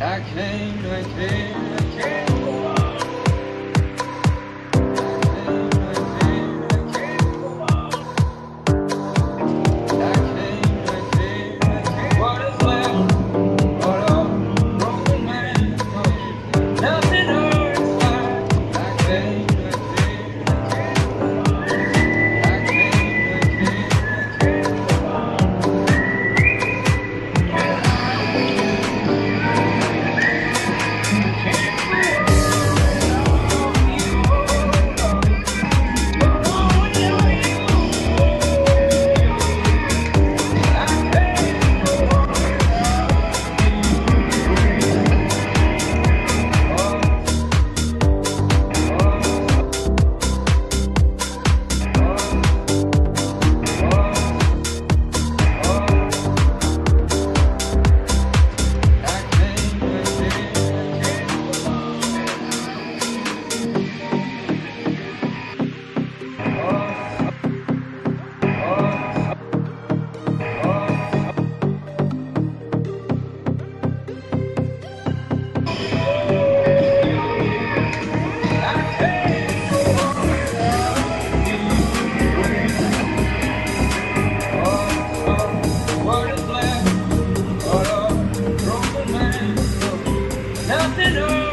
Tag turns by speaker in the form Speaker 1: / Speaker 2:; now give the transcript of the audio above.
Speaker 1: I came, I came, I came. Nothing earth